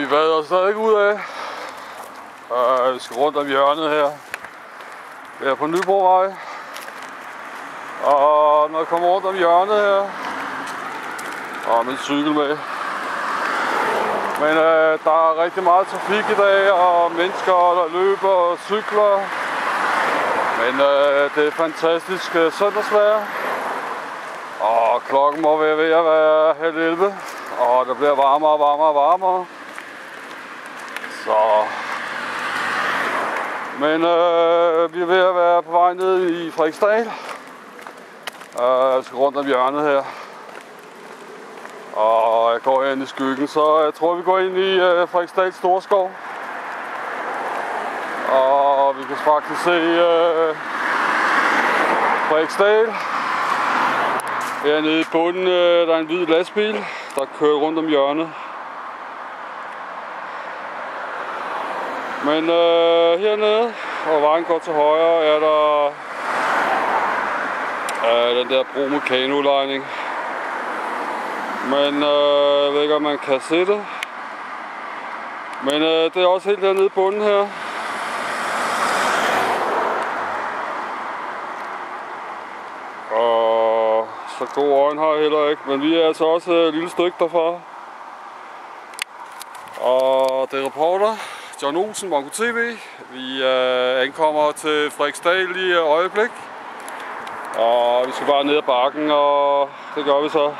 vi vader stadig ud af. Og øh, vi skal rundt om hjørnet her. Vi er på Nyborgvej. Og når jeg kommer rundt om hjørnet her, og min cykel med. Men øh, der er rigtig meget trafik i dag, og mennesker, der løber og cykler. Men øh, det er fantastisk øh, søndagsvejr. Og klokken må være ved at være halv 11. Og det bliver varmere og varmere og varmere. Så... Men øh, vi er ved at være på vej ned i Frederiksdal. Øh, jeg skal rundt om hjørnet her. Og jeg går ind i skyggen, så jeg tror vi går ind i øh, Frederiksdal Storskov. Og vi kan faktisk se øh, Frederiksdal. Hernede i bunden, øh, der er en hvid lastbil, der kører rundt om hjørnet. Men øh, hernede, og vejen går til højre, er der øh, den der bro med kanulejning. Men øh, jeg ved ikke, om man kan se det. Men øh, det er også helt dernede i bunden her. Og så gode øjne har jeg heller ikke, men vi er altså også et lille stykke derfra. Og det er reporter John Olsen, Mongo TV. Vi øh, ankommer til Frederiksdal i øh, øjeblik. Og vi skal bare ned ad bakken, og det gør vi så.